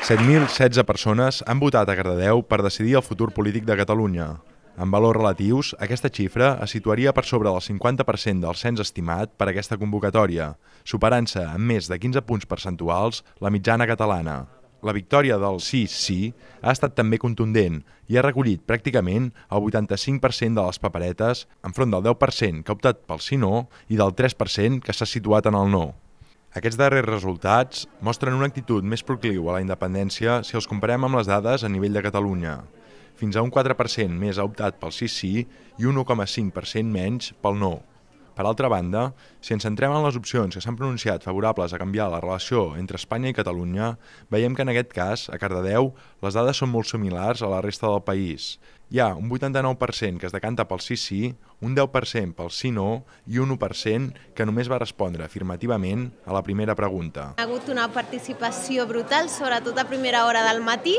7.016 persones han votat a Cardedeu per decidir el futur polític de Catalunya. En valors relatius, aquesta xifra es situaria per sobre del 50% del cens estimat per aquesta convocatòria, superant-se en més de 15 punts percentuals la mitjana catalana. La victòria del sí-sí ha estat també contundent i ha recollit pràcticament el 85% de les paperetes enfront del 10% que ha optat pel sí-no i del 3% que s'ha situat en el no. Aquests darrers resultats mostren una actitud més procliu a la independència si els comparem amb les dades a nivell de Catalunya. Fins a un 4% més ha optat pel sí-sí i un 1,5% menys pel no. Per altra banda, si ens centrem en les opcions que s'han pronunciat favorables a canviar la relació entre Espanya i Catalunya, veiem que en aquest cas, a Cardedeu, les dades són molt similars a la resta del país. Hi ha un 89% que es decanta pel sí-sí, un 10% pel sí-no i un 1% que només va respondre afirmativament a la primera pregunta. Ha hagut una participació brutal, sobretot a primera hora del matí,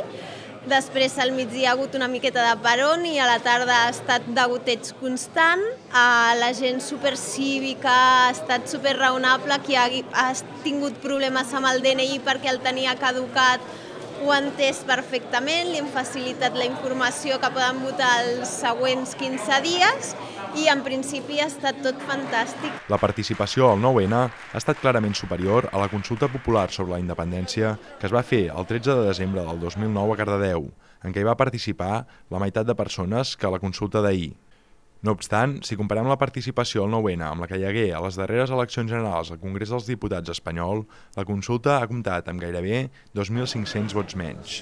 Després al migdia ha hagut una miqueta de peron i a la tarda ha estat degoteig constant. Uh, la gent supercívica ha estat super raonable, qui ha, ha tingut problemes amb el DNI perquè el tenia caducat ho ha entès perfectament, li hem facilitat la informació que poden votar els següents 15 dies i en principi ha estat tot fantàstic. La participació al 9-N ha estat clarament superior a la consulta popular sobre la independència que es va fer el 13 de desembre del 2009 a Cardedeu, en què hi va participar la meitat de persones que a la consulta d'ahir. No obstant, si comparem la participació al 9-N amb la que hi hagué a les darreres eleccions generals al Congrés dels Diputats espanyol, la consulta ha comptat amb gairebé 2.500 vots menys.